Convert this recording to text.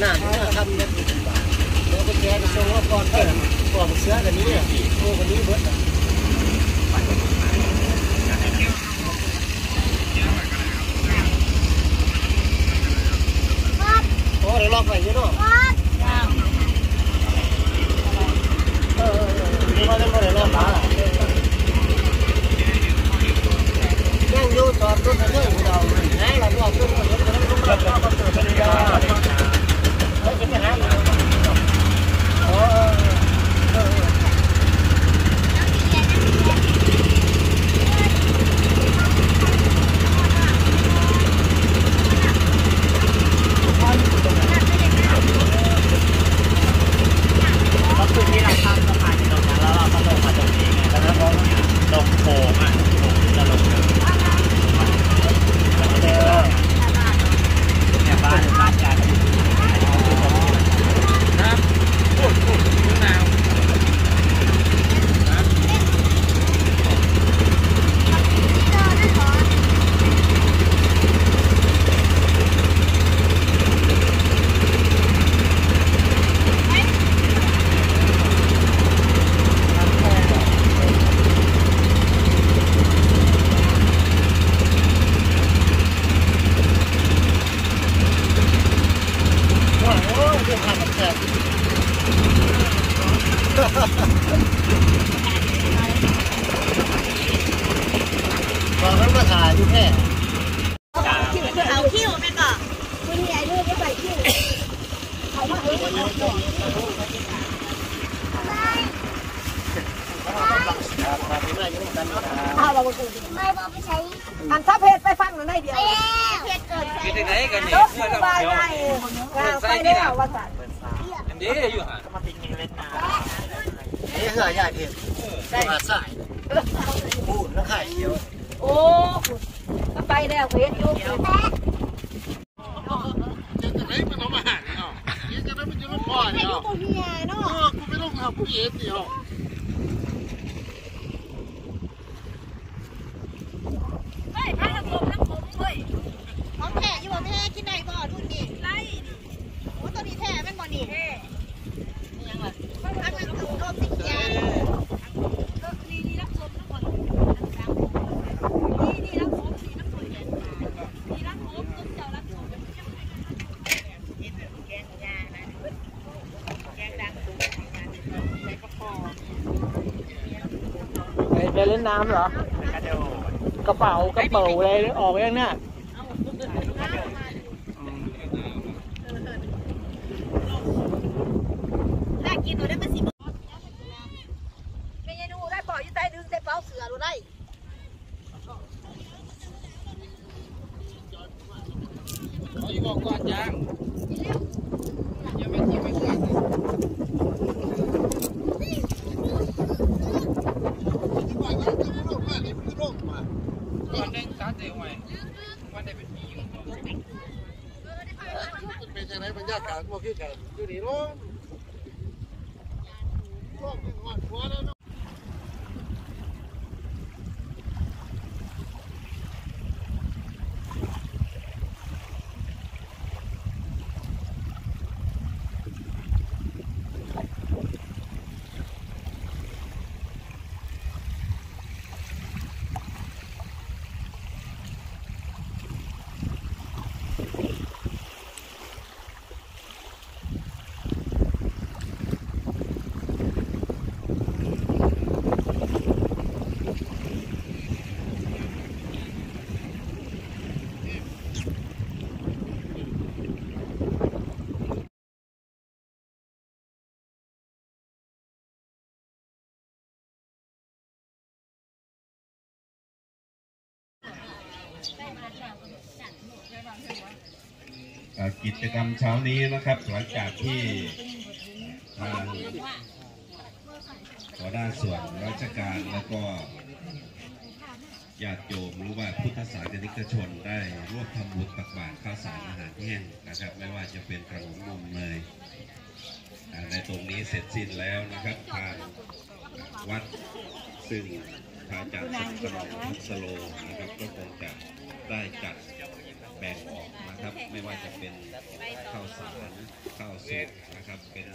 หน้าที่ทำเนี่ยแล้วก็แกไปส่งว่าก่อนเพื่อนก่อนเสื้อกันนี้เนี่ยโอ้กันนี้เบิดโอ้เดี๋ยวลอกไปเยอะเนาะเออนี่ว่าจะมาเดี๋ยวน้ำปลายังอยู่จอดรถเรื่องของเราไหนเราบอกเรื่องของเราเราต้องรับความเกิดปัญญาไม่เป็นปัญหาโอ้เออ ก็คือที่เราข้ามสะพานอยู่ตรงนั้นแล้วเราก็ลงมาตรงนี้ไงแล้วก็ลงโค้งอะโค้งที่จะลงเนี่ยแล้วก็เดินเนี่ยบ้านบ้านกันครับพูดพูดพูดนาว โอ้โหเรื่องความแซ่บ บอกนั้นมาถ่ายอยู่แค่เอาคิ้วแม่ก็คุณใหญ่ด้วยก็ใส่คิ้วเขาว่าเออเอาเราไปคุยไม่บอกไปใช้อันถ้าเพจไปฟังหน่อยได้เดียวไปแล้วเพชรเกิดคิดยังไงกันนี่รถสบายไงไปแล้วว่าสันเดี๋ยวอยู่ห่าง นี่คือใหญ่เพียงมาสายพูดแล้วไข่เขียวโอ้ก็ไปแล้วเพจอยู่จะไหนมันเอามาหันเนาะยังจะไมันจะไม่พอให้เนาะลูกเยเนาะเออกูไม่ต้องทำผู้เย็นเดียวของแท้อยู่บ่แท้กินได้บ่รุ่นนี้ไล่โอ้ตัวนี้แท้แม่นบ่นี่แท้ยังล่ะอันนั้นคือโรสิยานี่นี่รักสมทั้งหมดนี่นี่รักสมสีน้ำสวยนี่รักสมต้นเจ้ารักสม ไปเล่นน้ำเหรอ กระเป๋ากระเป๋าอะไรออกยังเนี่ยแรกกินหนูได้มาสิไม่ยดูได้ปล่อยอยู่ใต้ดึงได้เป้าเสือดูได้เขาอยู่บอกก่อนยังไม่ทิ้งไม่ก่อนวันหนึ่งสามเดือนไว้วันได้ เป็นปีอยู่เป็นยังไงบรรยากาศพวกที่กันอยู่นี่ร้องร้องเป็นหอดหัวแล้ว กิจกรรมเช้านี้นะครับ หลังจากที่ทางหัวหน้าส่วนราชการแล้วก็ญาติโยมหรือว่าพุทธศาสนิกชนได้ร่วมทำบุญตักบาตรข้าวสารอาหารแห้งนะครับ ไม่ว่าจะเป็นขนมนมเนยในตรงนี้เสร็จสิ้นแล้วนะครับทางวัดซึ่งพระอาจารย์สุขสนองสโลนะครับก็คงจะ ได้จัดแบ่งออกนะครับ ไม่ว่าจะเป็นข้าวสารข้าวสุกนะครับเป็น